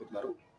Campo do